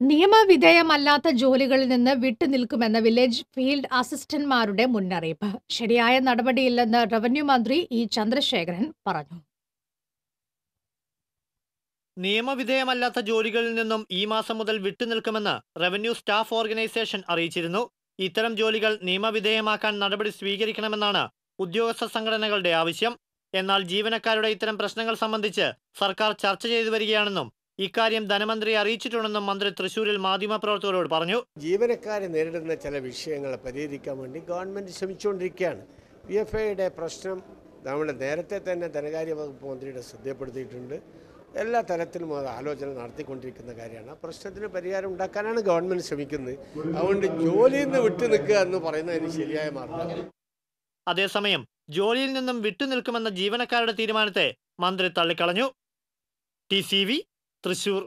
നിയമവിധേയമല്ലാത്ത ജോലികളിൽ നിന്ന് വിട്ടുനിൽക്കുമെന്ന village field അസിസ്റ്റന്റ്മാരുടെ മുന്നറിയിപ്പ്. ശരിയായ നടപടിയില്ലെന്ന് റവന്യൂ മന്ത്രി ഇ ചന്ദ്രശേഖരൻ പറഞ്ഞു. നിയമവിധേയമല്ലാത്ത ജോലികളിൽ നിന്നും ഈ മാസം മുതൽ വിട്ടുനിൽക്കുമെന്ന് റവന്യൂ സ്റ്റാഫ് ഓർഗനൈസേഷൻ അറിയിച്ചിരുന്നു. ഇത്തരം ജോലികൾ നിയമവിധേയമാക്കാൻ നടപടി സ്വീകരിക്കണമെന്നാണ് ഉദ്യോഗസ്ഥ സംഘടനകളുടെ ആവശ്യം. എന്നാൽ ജീവനക്കാരുടെ ഇത്തരം പ്രശ്നങ്ങൾ സംബന്ധിച്ച് സർക്കാർ ചർച്ച ചെയ്തു വരികയാണെന്നും ഇക്കാര്യം ധനമന്ത്രിയെ അറിയിച്ചിട്ടുണ്ടെന്നും മന്ത്രി തൃശൂരിൽ മാധ്യമപ്രവർത്തകരോട് പറഞ്ഞു. ജീവനക്കാരെ നേരിടുന്ന ചില വിഷയങ്ങളെ പരിഹരിക്കാൻ വേണ്ടി ഗവൺമെന്റ് ശ്രമിച്ചുകൊണ്ടിരിക്കുകയാണ്. പി എഫ് ഐയുടെ പ്രശ്നം നമ്മൾ നേരത്തെ തന്നെ ധനകാര്യ വകുപ്പ് മന്ത്രിയുടെ ശ്രദ്ധപ്പെടുത്തിയിട്ടുണ്ട് എല്ലാ തരത്തിലും അത് ആലോചന നടത്തിക്കൊണ്ടിരിക്കുന്ന കാര്യമാണ്. ആ പ്രശ്നത്തിന് പരിഹാരം ഉണ്ടാക്കാനാണ് ഗവൺമെന്റ് ശ്രമിക്കുന്നത്. അതുകൊണ്ട് ജോലിയിൽ നിന്ന് വിട്ടു നിൽക്കുക എന്ന് പറയുന്നതിന് ശരിയായ മാർഗം. അതേസമയം ജോലിയിൽ നിന്നും വിട്ടുനിൽക്കുമെന്ന ജീവനക്കാരുടെ തീരുമാനത്തെ മന്ത്രി തള്ളിക്കളഞ്ഞു. T C V Thrissur